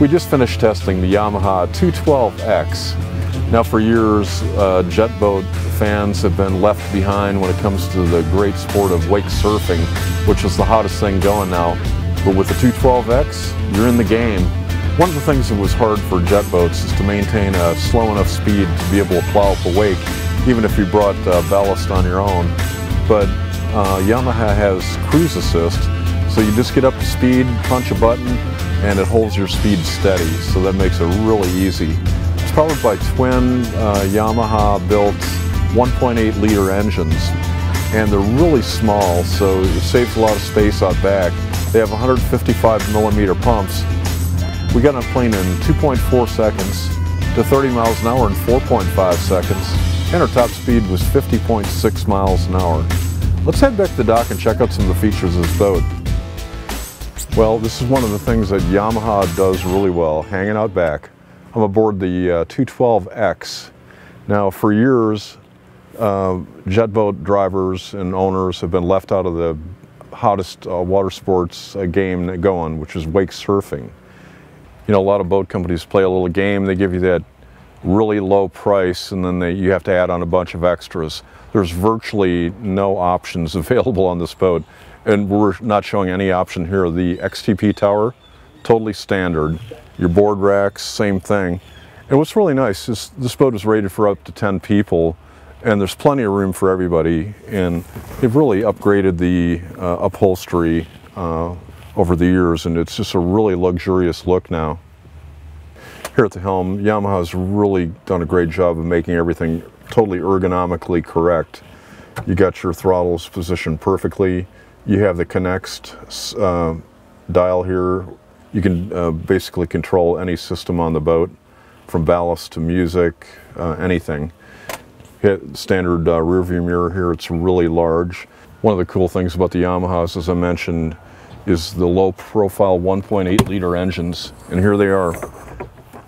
We just finished testing the Yamaha 212X. Now for years, uh, jet boat fans have been left behind when it comes to the great sport of wake surfing, which is the hottest thing going now. But with the 212X, you're in the game. One of the things that was hard for jet boats is to maintain a slow enough speed to be able to plow up a wake, even if you brought uh, ballast on your own. But uh, Yamaha has cruise assist, so you just get up to speed, punch a button, and it holds your speed steady, so that makes it really easy. It's powered by twin uh, Yamaha built 1.8 liter engines, and they're really small, so it saves a lot of space out back. They have 155 millimeter pumps. We got on a plane in 2.4 seconds to 30 miles an hour in 4.5 seconds, and our top speed was 50.6 miles an hour. Let's head back to the dock and check out some of the features of this boat. Well, this is one of the things that Yamaha does really well, hanging out back. I'm aboard the uh, 212X. Now, for years, uh, jet boat drivers and owners have been left out of the hottest uh, water sports uh, game going, which is wake surfing. You know, a lot of boat companies play a little game. They give you that really low price, and then they, you have to add on a bunch of extras. There's virtually no options available on this boat, and we're not showing any option here. The XTP tower, totally standard. Your board racks, same thing. And what's really nice is this boat is rated for up to 10 people, and there's plenty of room for everybody. And they've really upgraded the uh, upholstery uh, over the years, and it's just a really luxurious look now. Here at the helm, Yamaha's really done a great job of making everything totally ergonomically correct. You got your throttles positioned perfectly. You have the Connext uh, dial here. You can uh, basically control any system on the boat, from ballast to music, uh, anything. Hit standard uh, rear view mirror here, it's really large. One of the cool things about the Yamahas, as I mentioned, is the low profile 1.8 liter engines, and here they are.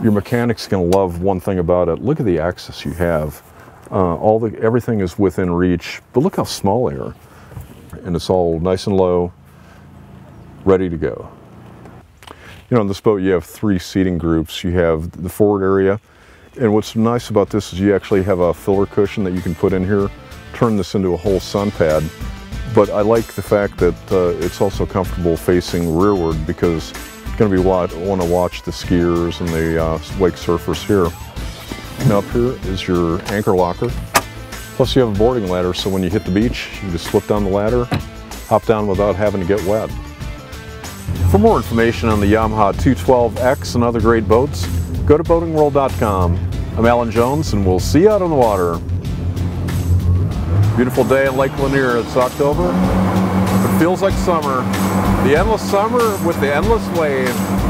Your mechanic's gonna love one thing about it. Look at the access you have. Uh, all the everything is within reach, but look how small they are, and it's all nice and low, ready to go. You know, on this boat you have three seating groups. You have the forward area, and what's nice about this is you actually have a filler cushion that you can put in here, turn this into a whole sun pad. But I like the fact that uh, it's also comfortable facing rearward because going to be want to watch the skiers and the uh, wake surfers here. And up here is your anchor locker. Plus you have a boarding ladder, so when you hit the beach, you just slip down the ladder, hop down without having to get wet. For more information on the Yamaha 212X and other great boats, go to boatingworld.com. I'm Alan Jones, and we'll see you out on the water. Beautiful day in Lake Lanier. It's October. Feels like summer. The endless summer with the endless wave.